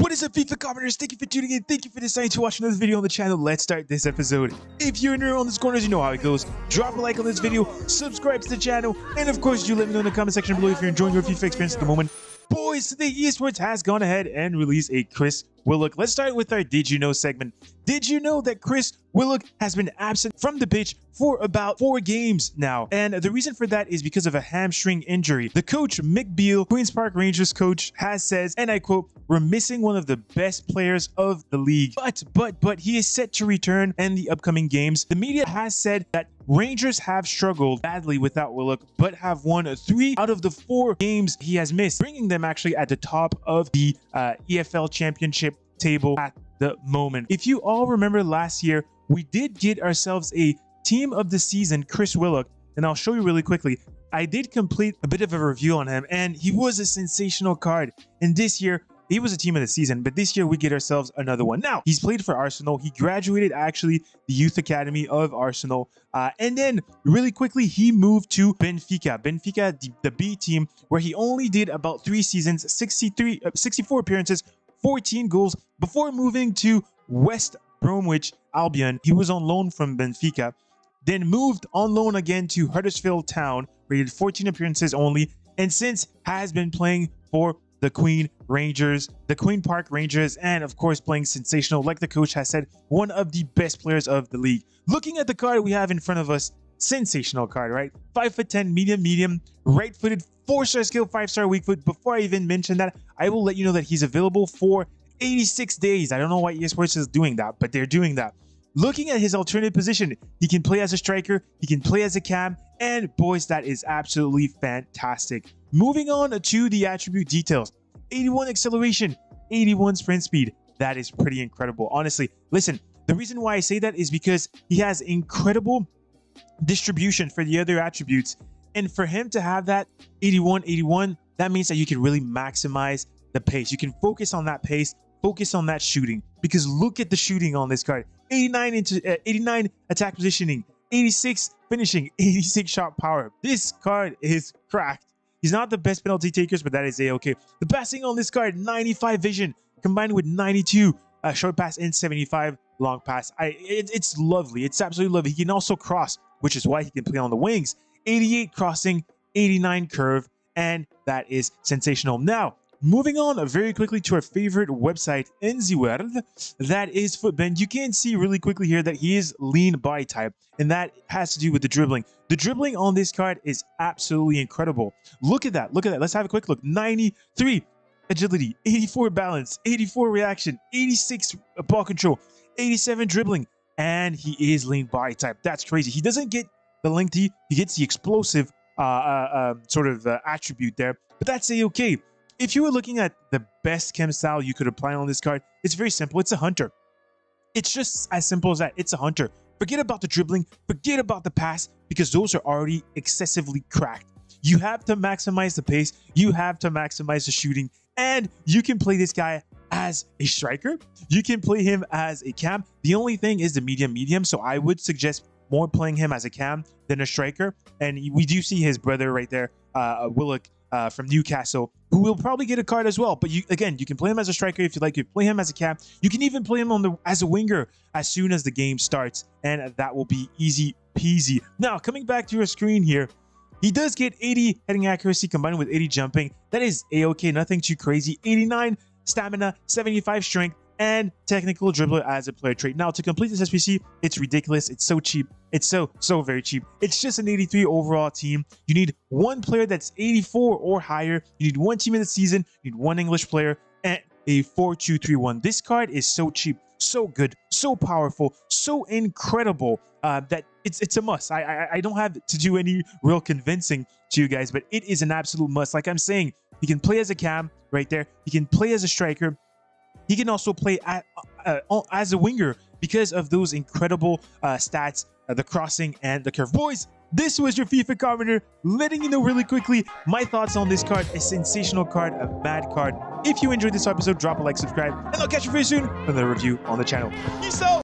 What is up, FIFA Commoners? Thank you for tuning in. Thank you for deciding to watch another video on the channel. Let's start this episode. If you're new on this corners, you know how it goes. Drop a like on this video, subscribe to the channel, and of course, you let me know in the comment section below if you're enjoying your FIFA experience at the moment. Boys, today EA Sports has gone ahead and released a Chris Willock. Let's start with our Did You Know segment. Did you know that Chris Willock has been absent from the pitch for about four games now? And the reason for that is because of a hamstring injury. The coach, Mick Beale, Queen's Park Rangers coach, has says, and I quote, we're missing one of the best players of the league. But, but, but he is set to return in the upcoming games. The media has said that Rangers have struggled badly without Willock, but have won three out of the four games he has missed, bringing them actually at the top of the uh, EFL Championship table at the moment. If you all remember last year, we did get ourselves a team of the season, Chris Willock, and I'll show you really quickly. I did complete a bit of a review on him, and he was a sensational card. And this year, he was a team of the season, but this year we get ourselves another one. Now, he's played for Arsenal. He graduated actually the youth academy of Arsenal. Uh, and then really quickly, he moved to Benfica. Benfica, the, the B team, where he only did about three seasons, 63, uh, 64 appearances, 14 goals before moving to West Bromwich Albion. He was on loan from Benfica, then moved on loan again to Huddersfield Town, where he did 14 appearances only, and since has been playing for the Queen Rangers, the Queen Park Rangers, and of course playing sensational, like the coach has said, one of the best players of the league. Looking at the card we have in front of us, sensational card, right? 5 foot 10, medium, medium, right footed, 4 star skill, 5 star weak foot. Before I even mention that, I will let you know that he's available for 86 days. I don't know why EA Sports is doing that, but they're doing that. Looking at his alternate position, he can play as a striker, he can play as a cam, and boys, that is absolutely fantastic. Moving on to the attribute details 81 acceleration, 81 sprint speed. That is pretty incredible. Honestly, listen, the reason why I say that is because he has incredible distribution for the other attributes. And for him to have that 81 81, that means that you can really maximize the pace. You can focus on that pace, focus on that shooting. Because look at the shooting on this card 89 into uh, 89 attack positioning, 86 finishing, 86 shot power. This card is cracked. He's not the best penalty takers, but that is a-okay. The passing on this card, 95 vision, combined with 92 uh, short pass and 75 long pass. I it, It's lovely. It's absolutely lovely. He can also cross, which is why he can play on the wings. 88 crossing, 89 curve, and that is sensational. Now, Moving on very quickly to our favorite website world, that is Futbin. You can see really quickly here that he is lean body type, and that has to do with the dribbling. The dribbling on this card is absolutely incredible. Look at that. Look at that. Let's have a quick look. 93 agility, 84 balance, 84 reaction, 86 ball control, 87 dribbling, and he is lean body type. That's crazy. He doesn't get the lengthy, he gets the explosive uh, uh, uh, sort of uh, attribute there, but that's a-okay if you were looking at the best chem style you could apply on this card, it's very simple. It's a hunter. It's just as simple as that. It's a hunter. Forget about the dribbling, forget about the pass, because those are already excessively cracked. You have to maximize the pace, you have to maximize the shooting, and you can play this guy as a striker. You can play him as a cam. The only thing is the medium medium, so I would suggest more playing him as a cam than a striker. And we do see his brother right there, uh, Willock, uh, from Newcastle, who will probably get a card as well. But you again, you can play him as a striker if you like. You play him as a cam. You can even play him on the as a winger as soon as the game starts, and that will be easy peasy. Now, coming back to your screen here, he does get 80 heading accuracy combined with 80 jumping. That is a-okay, nothing too crazy. 89 stamina, 75 strength, and technical dribbler as a player trait. Now, to complete this SBC, it's ridiculous. It's so cheap. It's so, so very cheap. It's just an 83 overall team. You need one player that's 84 or higher. You need one team in the season. You need one English player and a 4-2-3-1. This card is so cheap, so good, so powerful, so incredible uh, that it's it's a must. I, I I don't have to do any real convincing to you guys, but it is an absolute must. Like I'm saying, he can play as a cam right there. He can play as a striker. He can also play at, uh, as a winger because of those incredible uh, stats, uh, the crossing and the curve. Boys, this was your FIFA Commoner, letting you know really quickly my thoughts on this card, a sensational card, a mad card. If you enjoyed this episode, drop a like, subscribe, and I'll catch you very soon for another review on the channel. Peace out!